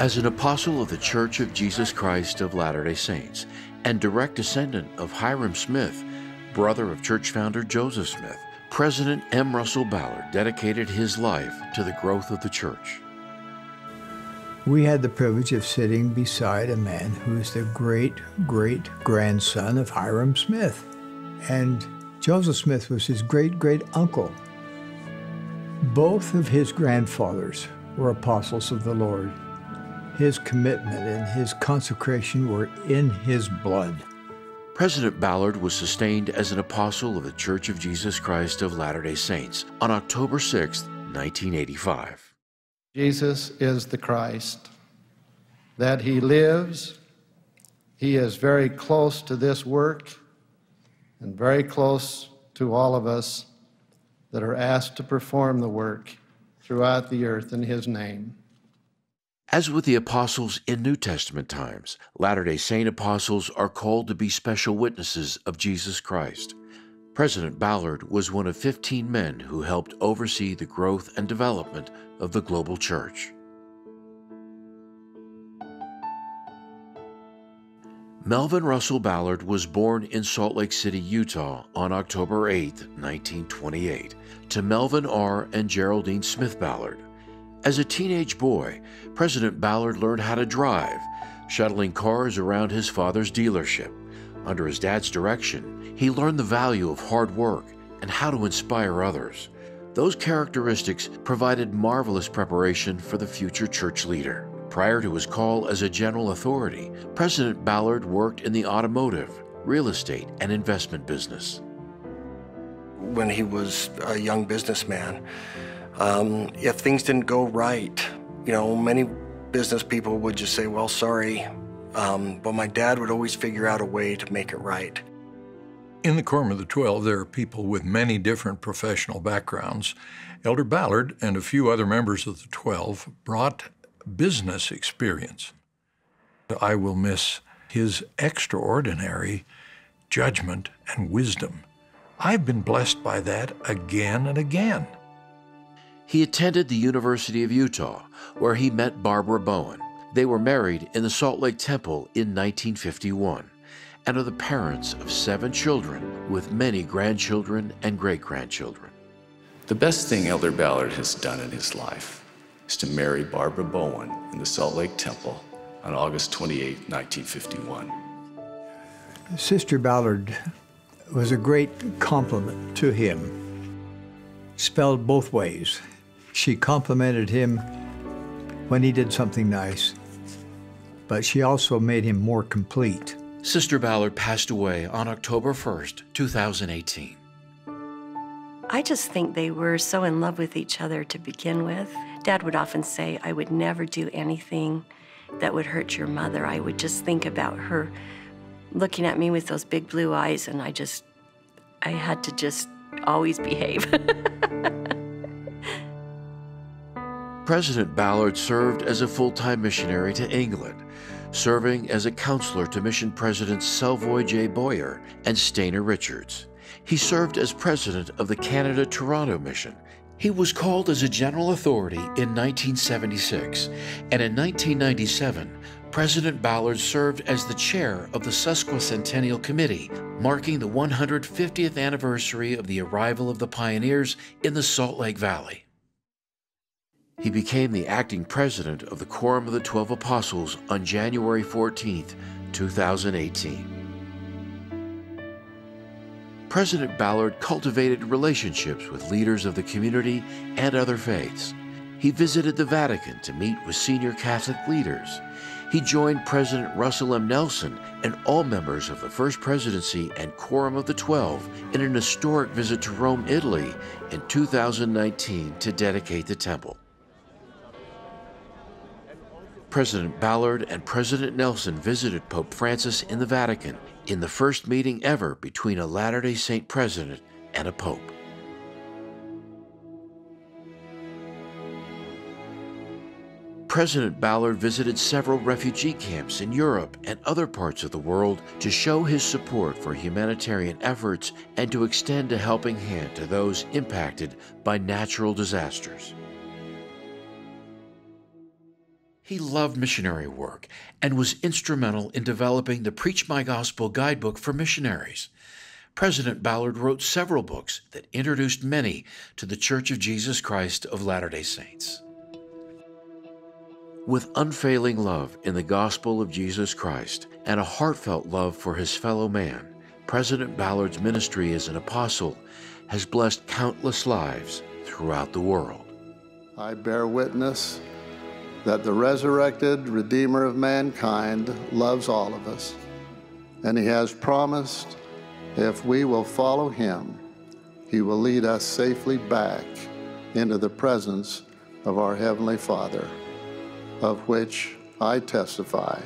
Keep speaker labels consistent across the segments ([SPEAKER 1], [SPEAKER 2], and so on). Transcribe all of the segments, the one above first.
[SPEAKER 1] As an apostle of the Church of Jesus Christ of Latter day Saints and direct descendant of Hyrum Smith, brother of church founder Joseph Smith, President M. Russell Ballard dedicated his life to the growth of the church.
[SPEAKER 2] We had the privilege of sitting beside a man who is the great great grandson of Hyrum Smith. And Joseph Smith was his great great uncle. Both of his grandfathers were apostles of the Lord. His commitment and his consecration were in his blood.
[SPEAKER 1] President Ballard was sustained as an apostle of the Church of Jesus Christ of Latter day Saints on October 6, 1985.
[SPEAKER 3] Jesus is the Christ, that he lives. He is very close to this work and very close to all of us that are asked to perform the work throughout the earth in his name.
[SPEAKER 1] As with the apostles in New Testament times, Latter day Saint apostles are called to be special witnesses of Jesus Christ. President Ballard was one of 15 men who helped oversee the growth and development of the global church. Melvin Russell Ballard was born in Salt Lake City, Utah on October 8, 1928, to Melvin R. and Geraldine Smith Ballard. As a teenage boy, President Ballard learned how to drive, shuttling cars around his father's dealership. Under his dad's direction, he learned the value of hard work and how to inspire others. Those characteristics provided marvelous preparation for the future church leader. Prior to his call as a general authority, President Ballard worked in the automotive, real estate, and investment business.
[SPEAKER 4] When he was a young businessman, um, if things didn't go right, you know, many business people would just say, well, sorry. Um, but my dad would always figure out a way to make it right.
[SPEAKER 5] In the Quorum of the Twelve, there are people with many different professional backgrounds. Elder Ballard and a few other members of the Twelve brought business experience. I will miss his extraordinary judgment and wisdom. I've been blessed by that again and again.
[SPEAKER 1] He attended the University of Utah, where he met Barbara Bowen. They were married in the Salt Lake Temple in 1951 and are the parents of seven children with many grandchildren and great grandchildren.
[SPEAKER 6] The best thing Elder Ballard has done in his life is to marry Barbara Bowen in the Salt Lake Temple on August 28, 1951.
[SPEAKER 2] Sister Ballard was a great compliment to him, spelled both ways. She complimented him when he did something nice, but she also made him more complete.
[SPEAKER 1] Sister Ballard passed away on October 1st, 2018.
[SPEAKER 7] I just think they were so in love with each other to begin with. Dad would often say, I would never do anything that would hurt your mother. I would just think about her looking at me with those big blue eyes, and I just, I had to just always behave.
[SPEAKER 1] President Ballard served as a full time missionary to England, serving as a counselor to mission presidents Selvoy J. Boyer and Stayner Richards. He served as president of the Canada Toronto Mission. He was called as a general authority in 1976, and in 1997, President Ballard served as the chair of the Sesquicentennial Committee, marking the 150th anniversary of the arrival of the pioneers in the Salt Lake Valley. He became the acting president of the Quorum of the Twelve Apostles on January 14, 2018. President Ballard cultivated relationships with leaders of the community and other faiths. He visited the Vatican to meet with senior Catholic leaders. He joined President Russell M. Nelson and all members of the First Presidency and Quorum of the Twelve in an historic visit to Rome, Italy in 2019 to dedicate the temple. President Ballard and President Nelson visited Pope Francis in the Vatican in the first meeting ever between a Latter day Saint president and a pope. President Ballard visited several refugee camps in Europe and other parts of the world to show his support for humanitarian efforts and to extend a helping hand to those impacted by natural disasters. He loved missionary work and was instrumental in developing the Preach My Gospel guidebook for missionaries. President Ballard wrote several books that introduced many to the Church of Jesus Christ of Latter day Saints. With unfailing love in the gospel of Jesus Christ and a heartfelt love for his fellow man, President Ballard's ministry as an apostle has blessed countless lives throughout the world.
[SPEAKER 3] I bear witness that the resurrected Redeemer of mankind loves all of us, and he has promised if we will follow him, he will lead us safely back into the presence of our Heavenly Father, of which I testify.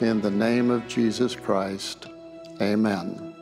[SPEAKER 3] In the name of Jesus Christ, amen.